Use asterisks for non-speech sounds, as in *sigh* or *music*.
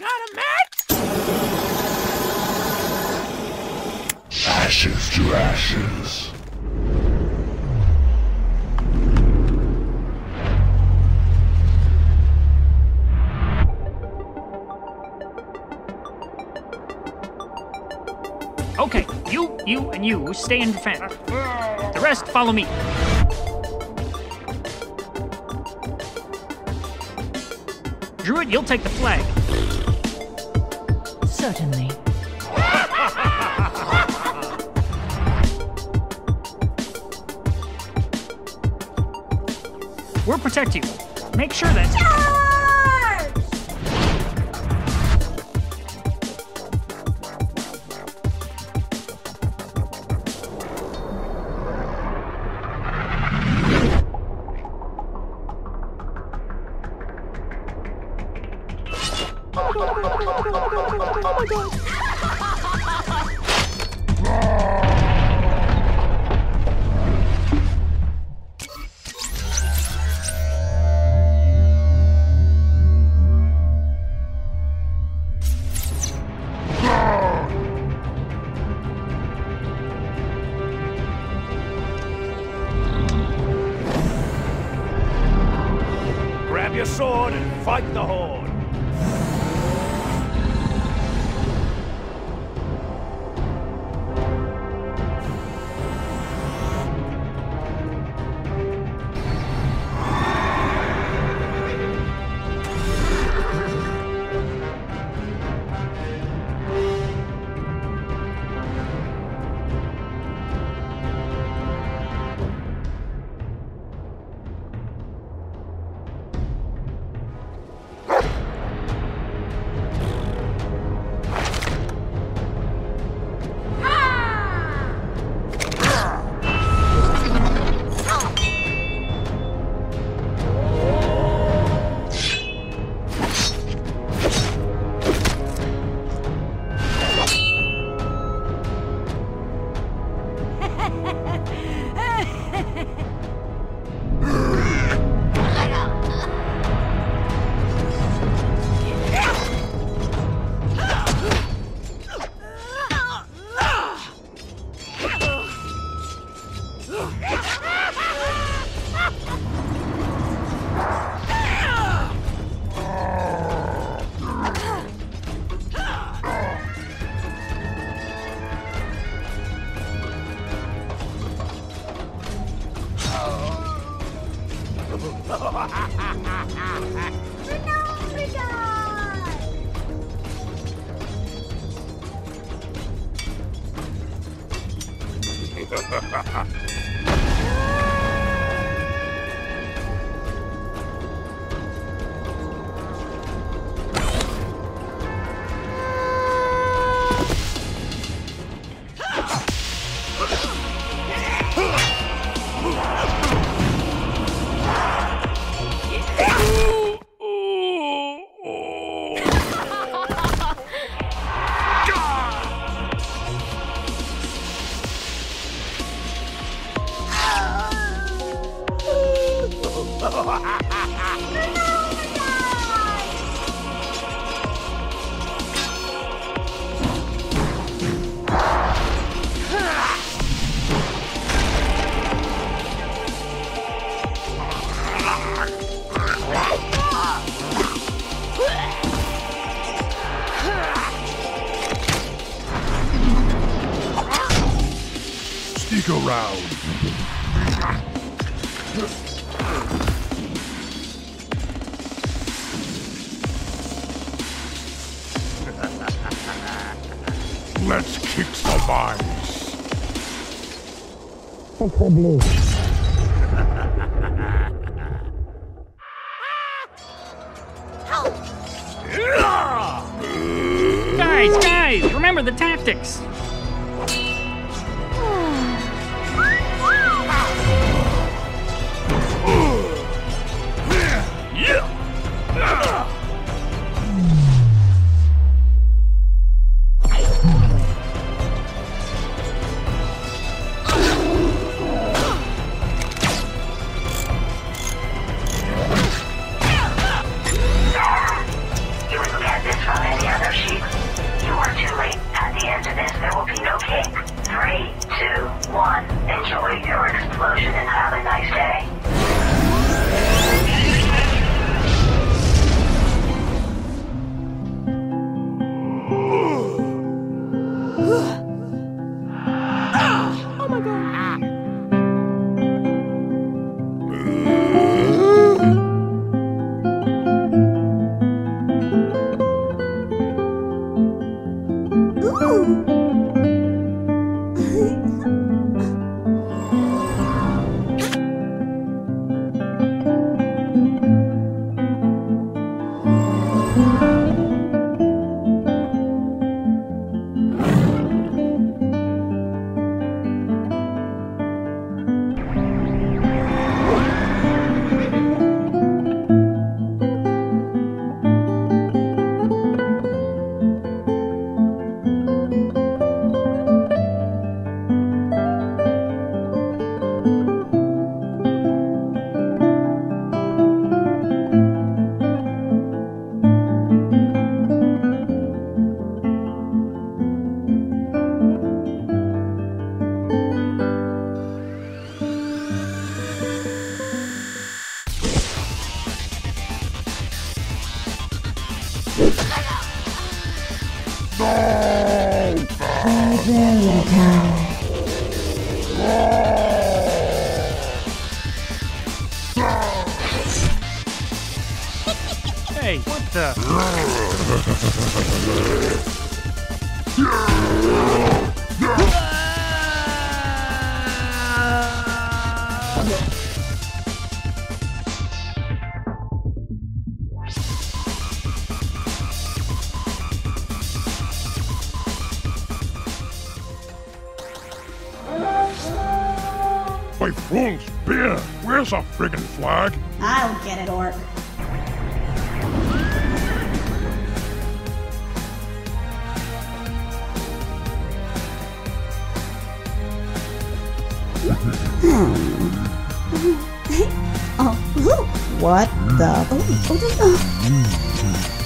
Got a match? Ashes to ashes. Okay, you, you, and you stay in defense. The rest follow me. Druid, you'll take the flag. Certainly. We'll protect you. Make sure that. Grab some eyes. Guys, guys, remember the tactics. There will be no cake. Three, two, one. Enjoy your explosion and have a nice day. Hey, what the? *laughs* By fools, beer! Where's our friggin' flag? I don't get it, Orc. *laughs* oh, what the? Oh, oh, oh,